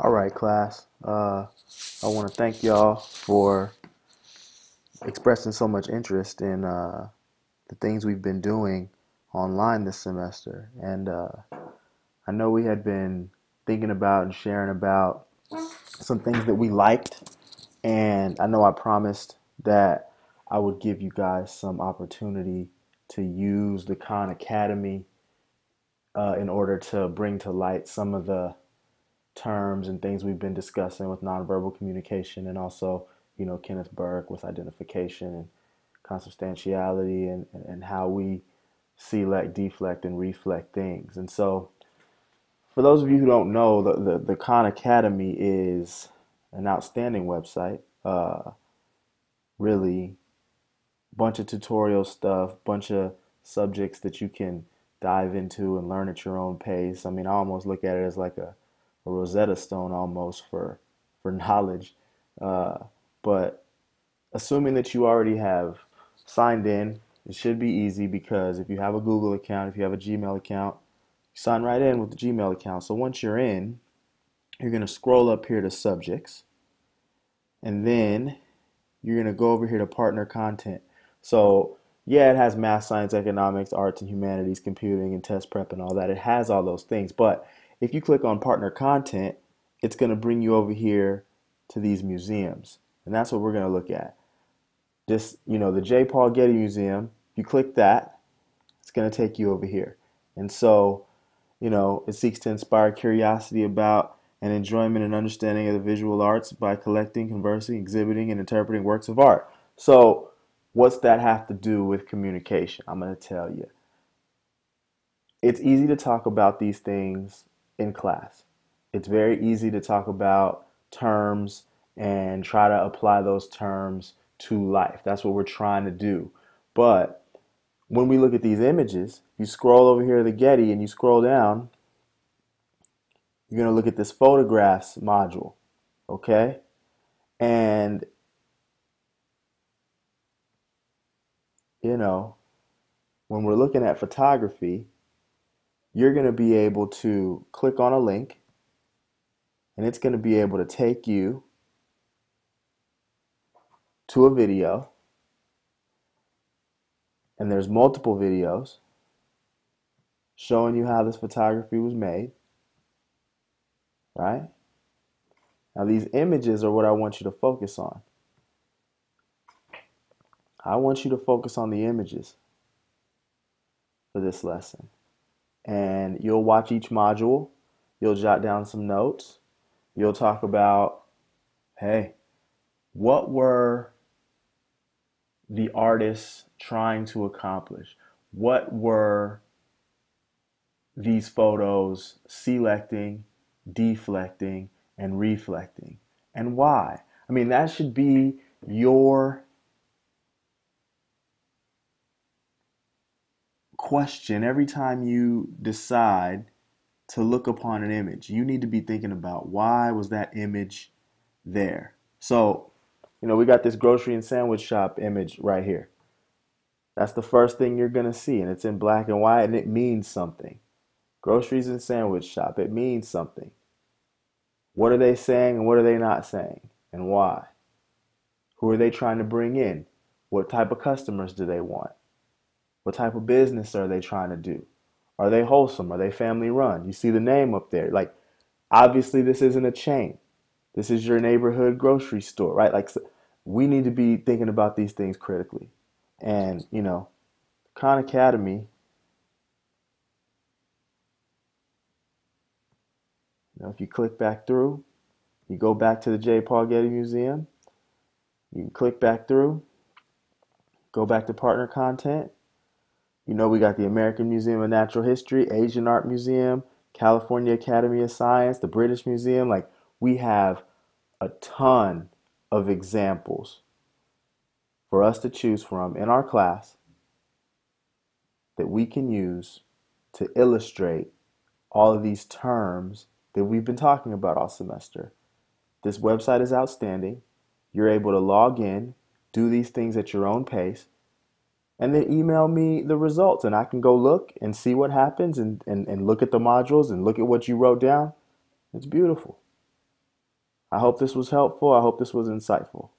All right, class. Uh, I want to thank y'all for expressing so much interest in uh, the things we've been doing online this semester. And uh, I know we had been thinking about and sharing about some things that we liked. And I know I promised that I would give you guys some opportunity to use the Khan Academy uh, in order to bring to light some of the terms and things we've been discussing with nonverbal communication and also, you know, Kenneth Burke with identification and consubstantiality and, and, how we select, deflect, and reflect things. And so, for those of you who don't know, the, the, the Khan Academy is an outstanding website. Uh, really, bunch of tutorial stuff, bunch of subjects that you can dive into and learn at your own pace. I mean, I almost look at it as like a a Rosetta Stone almost for for knowledge. Uh, but assuming that you already have signed in, it should be easy because if you have a Google account, if you have a Gmail account, you sign right in with the Gmail account. So once you're in, you're going to scroll up here to subjects, and then you're going to go over here to partner content. So yeah, it has math, science, economics, arts, and humanities, computing, and test prep, and all that. It has all those things, but if you click on partner content, it's going to bring you over here to these museums. And that's what we're going to look at. This, you know, the J. Paul Getty Museum, you click that, it's going to take you over here. And so, you know, it seeks to inspire curiosity about and enjoyment and understanding of the visual arts by collecting, conversing, exhibiting, and interpreting works of art. So, what's that have to do with communication? I'm going to tell you. It's easy to talk about these things in class. It's very easy to talk about terms and try to apply those terms to life. That's what we're trying to do. But when we look at these images, you scroll over here to the Getty and you scroll down, you're going to look at this photographs module, okay? And, you know, when we're looking at photography, you're going to be able to click on a link and it's going to be able to take you to a video. And there's multiple videos showing you how this photography was made right? Now these images are what I want you to focus on. I want you to focus on the images for this lesson and you'll watch each module. You'll jot down some notes. You'll talk about, hey, what were the artists trying to accomplish? What were these photos selecting, deflecting, and reflecting? And why? I mean, that should be your question every time you decide to look upon an image. You need to be thinking about why was that image there? So, you know, we got this grocery and sandwich shop image right here. That's the first thing you're going to see, and it's in black and white, and it means something. Groceries and sandwich shop, it means something. What are they saying and what are they not saying, and why? Who are they trying to bring in? What type of customers do they want? What type of business are they trying to do? Are they wholesome? Are they family run? You see the name up there. Like, obviously, this isn't a chain. This is your neighborhood grocery store, right? Like, we need to be thinking about these things critically. And, you know, Khan Academy, you know, if you click back through, you go back to the J. Paul Getty Museum, you can click back through, go back to partner content, you know, we got the American Museum of Natural History, Asian Art Museum, California Academy of Science, the British Museum. Like, we have a ton of examples for us to choose from in our class that we can use to illustrate all of these terms that we've been talking about all semester. This website is outstanding. You're able to log in, do these things at your own pace and then email me the results and I can go look and see what happens and, and, and look at the modules and look at what you wrote down. It's beautiful. I hope this was helpful. I hope this was insightful.